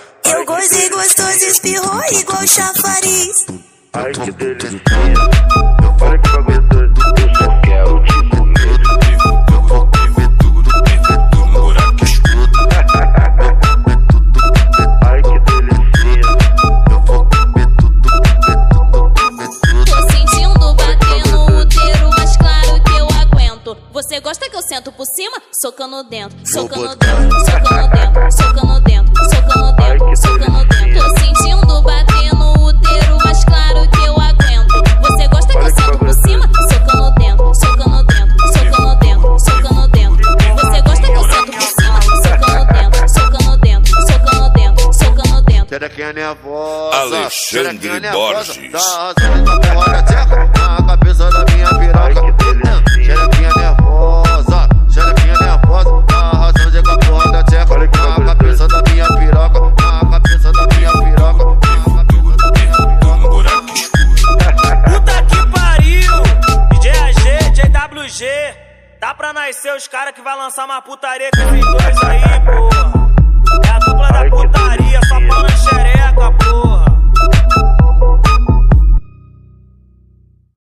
tudo. Eu gozei gostoso, espirrou igual chafariz. Ai que delicinha. Olha que bagulho doido. Eu só quero te comer. Eu vou comer tudo, comer tudo, buraco escuro. Vou comer tudo, comer Ai que delicinha. Eu vou comer tudo, comer tudo, tudo. Tô sentindo batendo o útero, mas claro que eu aguento. Você gosta que eu sento por cima? Socando dentro, socando dentro, socando dentro, socando dentro, Xerequinha nervosa. Alexandre Borges. Tá da tcheca, na cabeça da minha piroca. Delícia. Xerequinha nervosa, xerequinha nervosa. Tá porra da tcheca, Olha que na bagulho cabeça da minha piroca. Na cabeça da minha piroca. Puta que pariu! DJ AG, JWG. Dá pra nascer os caras que vai lançar uma putaria com esses dois aí, porra.